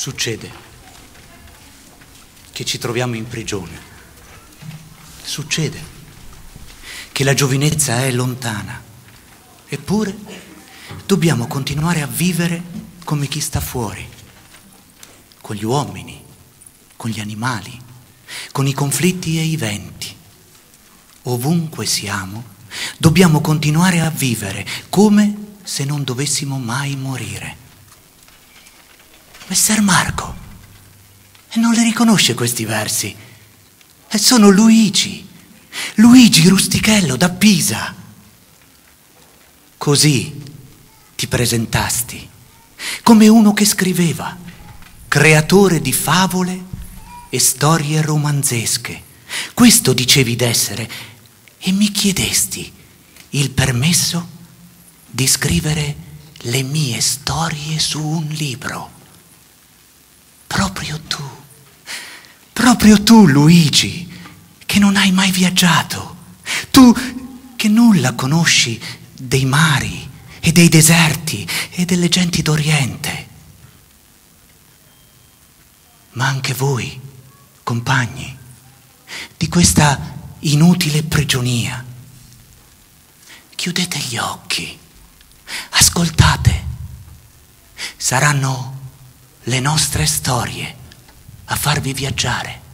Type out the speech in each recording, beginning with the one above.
Succede che ci troviamo in prigione. Succede che la giovinezza è lontana. Eppure dobbiamo continuare a vivere come chi sta fuori, con gli uomini, con gli animali, con i conflitti e i venti. Ovunque siamo, dobbiamo continuare a vivere come se non dovessimo mai morire. Messer Marco, e non le riconosce questi versi? E sono Luigi, Luigi Rustichello da Pisa. Così ti presentasti, come uno che scriveva, creatore di favole e storie romanzesche. Questo dicevi d'essere e mi chiedesti il permesso di scrivere le mie storie su un libro. Proprio tu, proprio tu Luigi, che non hai mai viaggiato, tu che nulla conosci dei mari e dei deserti e delle genti d'Oriente. Ma anche voi, compagni, di questa inutile prigionia, chiudete gli occhi, ascoltate, saranno le nostre storie a farvi viaggiare.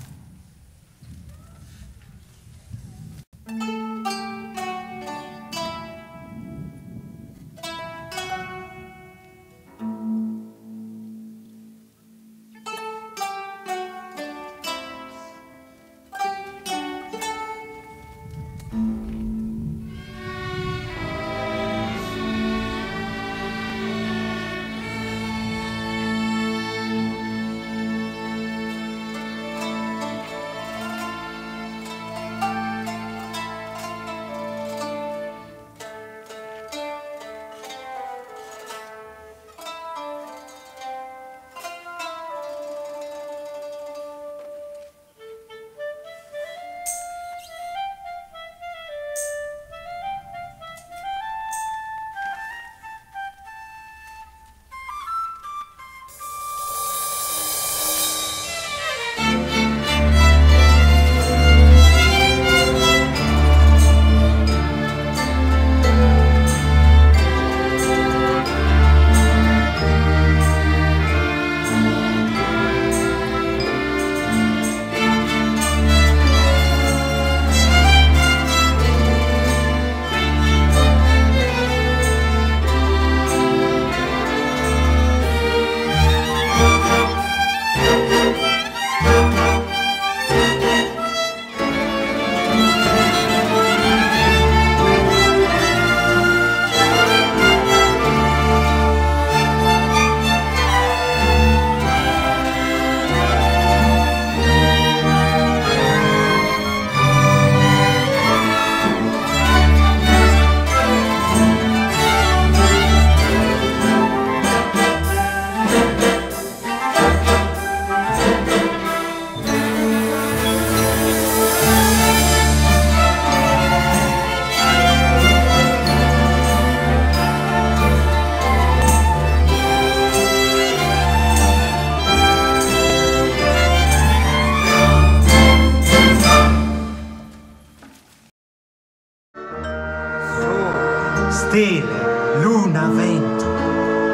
Stelle, luna, vento,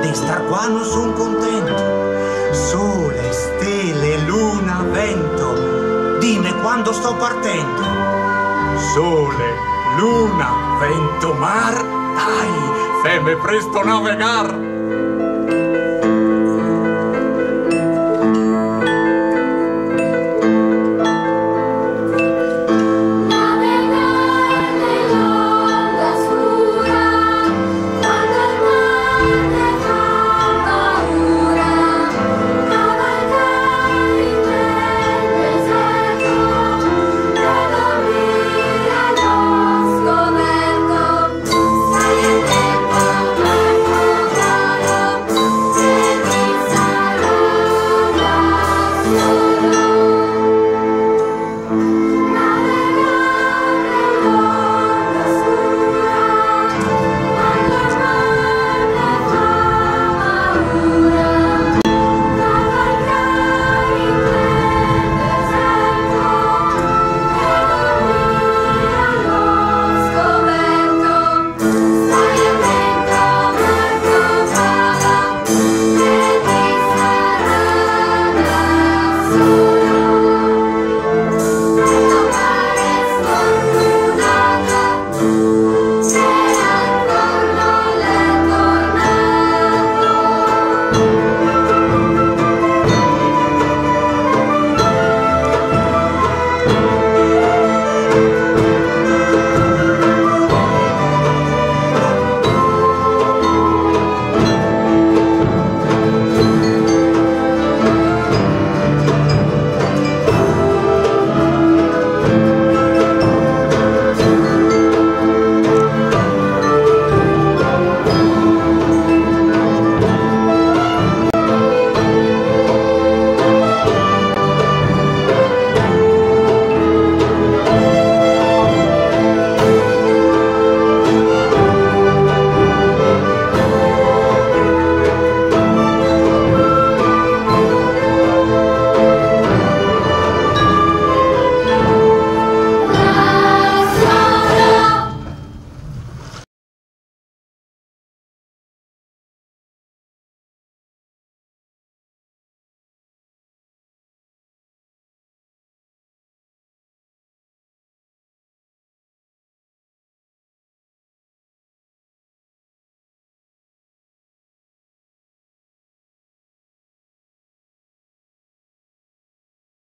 de star qua non son contento. Sole, stelle, luna, vento, dimmi quando sto partendo. Sole, luna, vento, mar, dai, femme presto navegar.